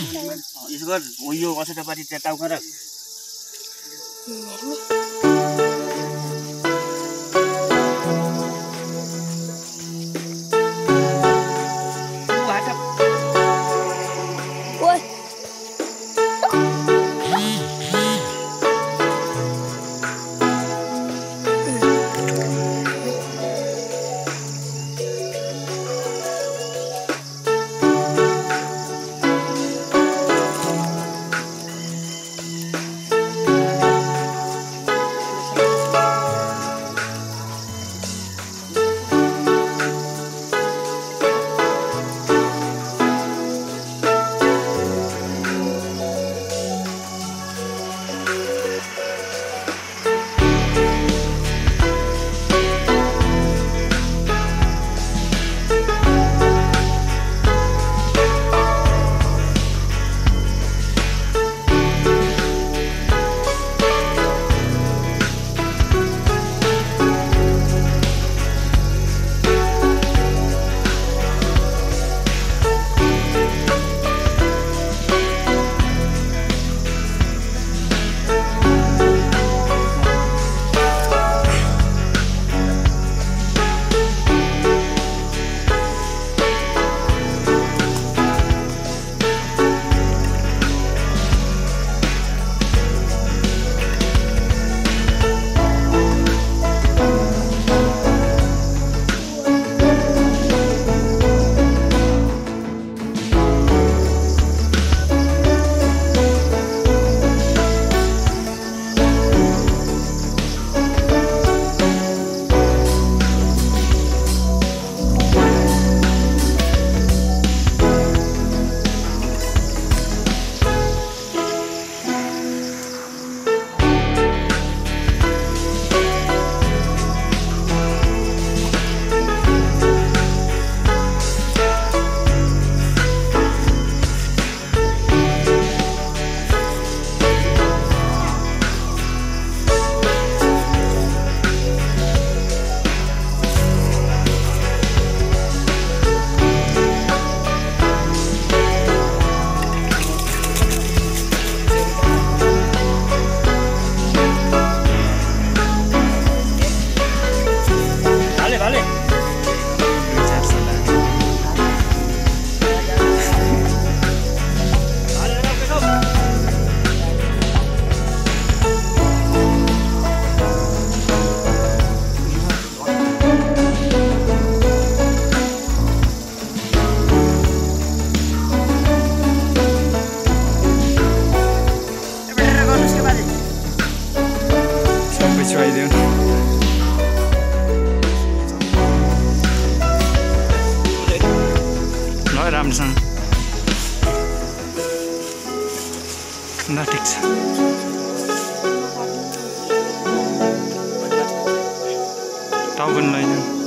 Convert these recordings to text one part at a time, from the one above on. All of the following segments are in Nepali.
यसो गर यो अछुटापट्टि त्यहाँ टाउका राम्रोसँग। ल ठिक छ। टाउको लैजाउँ।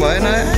बाय ना